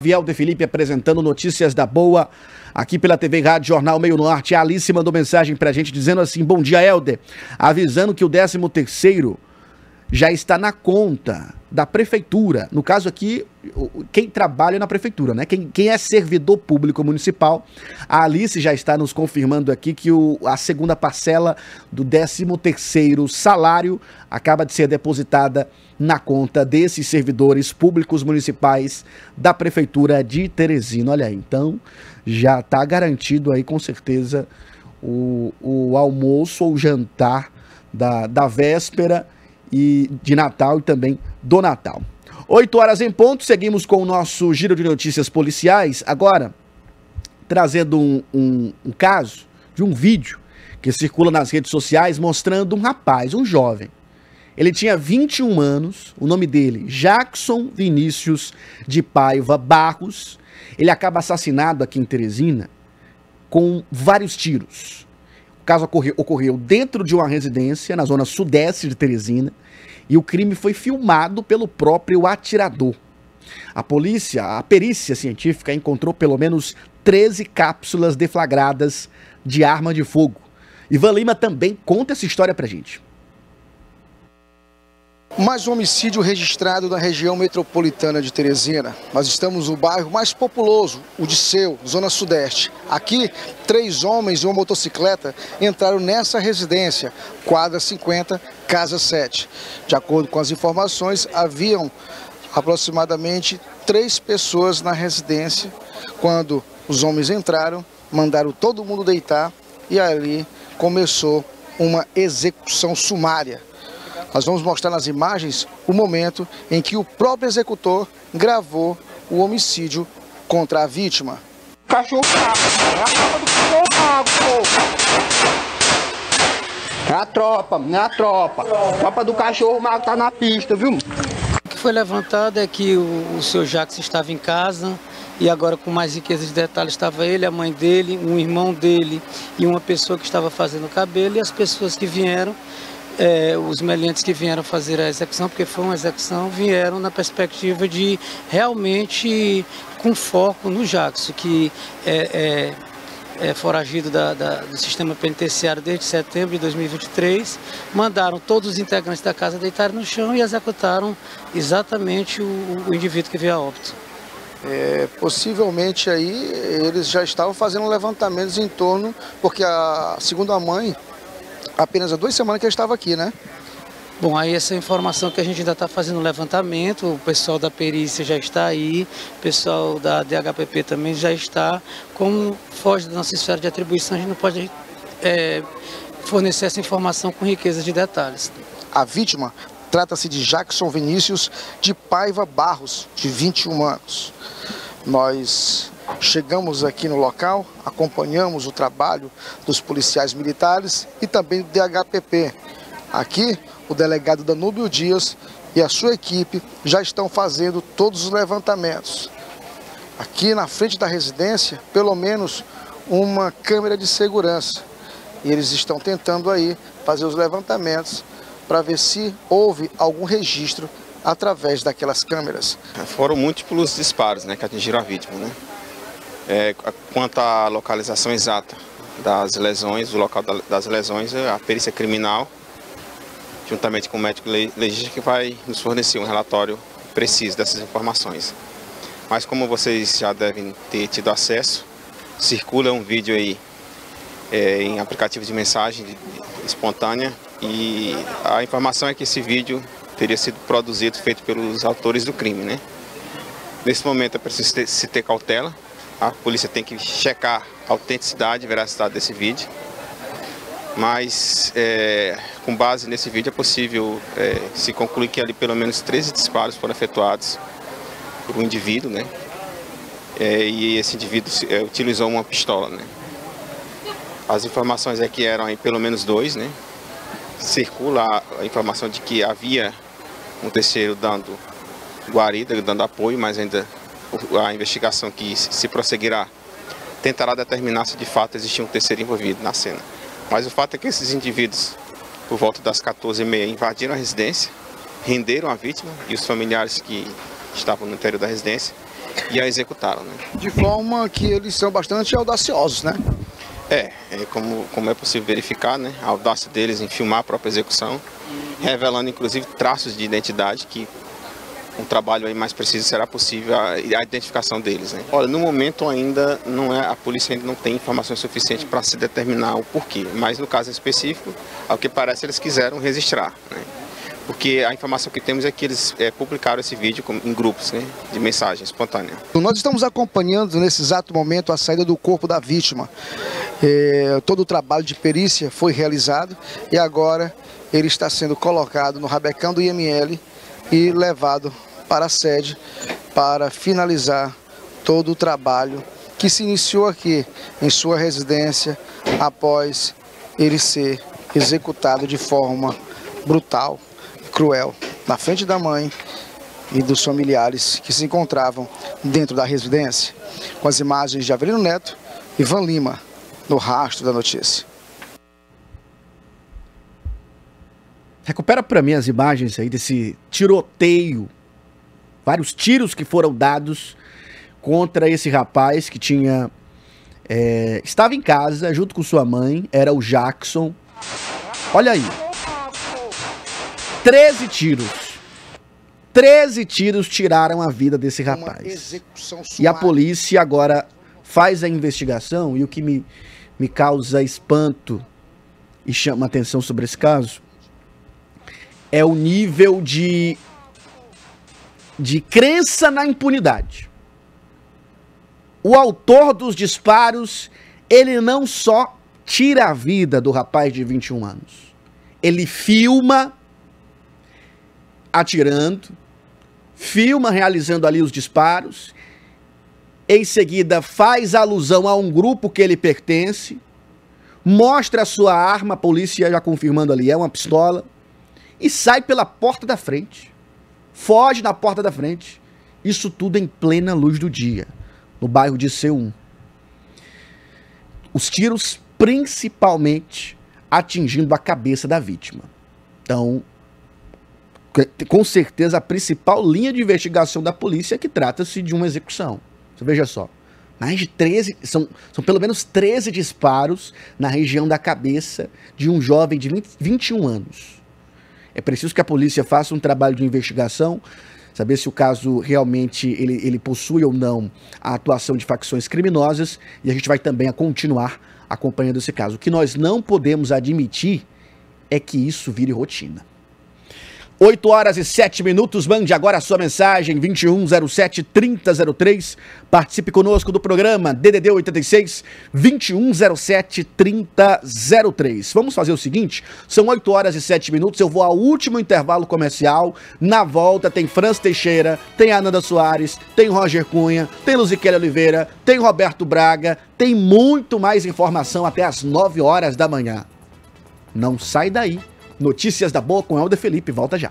Vielder Felipe apresentando notícias da boa aqui pela TV Rádio Jornal Meio Norte. A Alice mandou mensagem pra gente dizendo assim: Bom dia, Helder. Avisando que o 13 terceiro já está na conta da prefeitura. No caso aqui, quem trabalha na prefeitura, né? Quem, quem é servidor público municipal. A Alice já está nos confirmando aqui que o, a segunda parcela do 13 terceiro salário acaba de ser depositada na conta desses servidores públicos municipais da Prefeitura de Teresina. Olha aí, então já está garantido aí com certeza o, o almoço ou jantar da, da véspera e de Natal e também do Natal. 8 horas em ponto, seguimos com o nosso giro de notícias policiais. Agora, trazendo um, um, um caso de um vídeo que circula nas redes sociais mostrando um rapaz, um jovem, ele tinha 21 anos, o nome dele, Jackson Vinícius de Paiva Barros. Ele acaba assassinado aqui em Teresina com vários tiros. Caso ocorreu, ocorreu dentro de uma residência na zona sudeste de Teresina e o crime foi filmado pelo próprio atirador. A polícia, a perícia científica encontrou pelo menos 13 cápsulas deflagradas de arma de fogo. Ivan Lima também conta essa história pra gente. Mais um homicídio registrado na região metropolitana de Teresina. Nós estamos no bairro mais populoso, o de Seu, Zona Sudeste. Aqui, três homens e uma motocicleta entraram nessa residência, quadra 50, casa 7. De acordo com as informações, haviam aproximadamente três pessoas na residência quando os homens entraram, mandaram todo mundo deitar e ali começou uma execução sumária nós vamos mostrar nas imagens o momento em que o próprio executor gravou o homicídio contra a vítima. Cachorro é a tropa do cachorro É a tropa, é a tropa. A tropa do cachorro mago tá na pista, viu? O que foi levantado é que o, o seu Jacques estava em casa e agora com mais riqueza de detalhes estava ele, a mãe dele, um irmão dele e uma pessoa que estava fazendo cabelo e as pessoas que vieram é, os meliantes que vieram fazer a execução, porque foi uma execução, vieram na perspectiva de realmente com foco no Jackson, que é, é, é foragido da, da, do sistema penitenciário desde setembro de 2023, mandaram todos os integrantes da casa deitar no chão e executaram exatamente o, o indivíduo que veio a óbito. É, possivelmente aí eles já estavam fazendo levantamentos em torno, porque a, segundo a mãe, apenas há duas semanas que ele estava aqui, né? Bom, aí essa informação que a gente ainda está fazendo o levantamento, o pessoal da perícia já está aí, o pessoal da DHPP também já está. Como foge da nossa esfera de atribuição, a gente não pode é, fornecer essa informação com riqueza de detalhes. A vítima trata-se de Jackson Vinícius de Paiva Barros, de 21 anos. Nós Chegamos aqui no local, acompanhamos o trabalho dos policiais militares e também do DHPP. Aqui, o delegado Danúbio Dias e a sua equipe já estão fazendo todos os levantamentos. Aqui na frente da residência, pelo menos uma câmera de segurança. E eles estão tentando aí fazer os levantamentos para ver se houve algum registro através daquelas câmeras. Foram múltiplos disparos né, que atingiram a vítima. Né? É, quanto à localização exata das lesões, o local das lesões, a perícia criminal, juntamente com o médico legista, que vai nos fornecer um relatório preciso dessas informações. Mas como vocês já devem ter tido acesso, circula um vídeo aí é, em aplicativo de mensagem espontânea e a informação é que esse vídeo teria sido produzido, feito pelos autores do crime, né? Nesse momento é preciso ter, se ter cautela, a polícia tem que checar a autenticidade e veracidade desse vídeo. Mas é, com base nesse vídeo é possível é, se concluir que ali pelo menos 13 disparos foram efetuados por um indivíduo, né? É, e esse indivíduo é, utilizou uma pistola, né? As informações é que eram pelo menos dois, né? Circula a informação de que havia um terceiro dando guarida, dando apoio, mas ainda a investigação que se prosseguirá tentará determinar se de fato existia um terceiro envolvido na cena. Mas o fato é que esses indivíduos, por volta das 14h30, invadiram a residência, renderam a vítima e os familiares que estavam no interior da residência e a executaram. Né? De forma que eles são bastante audaciosos, né? É, é como, como é possível verificar, né? A audácia deles em filmar a própria execução, revelando inclusive traços de identidade que um trabalho aí mais preciso será possível a, a identificação deles. Né? Olha, no momento ainda não é a polícia ainda não tem informações suficientes para se determinar o porquê, mas no caso específico, ao que parece eles quiseram registrar. Né? porque a informação que temos é que eles é, publicaram esse vídeo em grupos né, de mensagem espontânea. Nós estamos acompanhando nesse exato momento a saída do corpo da vítima. É, todo o trabalho de perícia foi realizado e agora ele está sendo colocado no rabecão do IML e levado para a sede para finalizar todo o trabalho que se iniciou aqui em sua residência após ele ser executado de forma brutal cruel na frente da mãe e dos familiares que se encontravam dentro da residência, com as imagens de Avelino Neto e Van Lima no rastro da notícia. Recupera para mim as imagens aí desse tiroteio, vários tiros que foram dados contra esse rapaz que tinha é, estava em casa junto com sua mãe, era o Jackson. Olha aí. 13 tiros. 13 tiros tiraram a vida desse rapaz. E a polícia agora faz a investigação e o que me, me causa espanto e chama atenção sobre esse caso é o nível de de crença na impunidade. O autor dos disparos, ele não só tira a vida do rapaz de 21 anos. Ele filma atirando, filma realizando ali os disparos, em seguida faz alusão a um grupo que ele pertence, mostra a sua arma, a polícia já confirmando ali, é uma pistola, e sai pela porta da frente. Foge na porta da frente. Isso tudo em plena luz do dia, no bairro de C1. Os tiros principalmente atingindo a cabeça da vítima. Então, com certeza a principal linha de investigação da polícia é que trata-se de uma execução. Você veja só. Mais de 13, são, são pelo menos 13 disparos na região da cabeça de um jovem de 20, 21 anos. É preciso que a polícia faça um trabalho de investigação, saber se o caso realmente ele, ele possui ou não a atuação de facções criminosas, e a gente vai também a continuar acompanhando esse caso. O que nós não podemos admitir é que isso vire rotina. 8 horas e 7 minutos, mande agora a sua mensagem, 2107 3003. Participe conosco do programa DDD 86 2107 3003. Vamos fazer o seguinte: são 8 horas e 7 minutos, eu vou ao último intervalo comercial. Na volta tem Franz Teixeira, tem Ananda Soares, tem Roger Cunha, tem Luziquele Oliveira, tem Roberto Braga, tem muito mais informação até as 9 horas da manhã. Não sai daí. Notícias da Boa com Helder Felipe, volta já.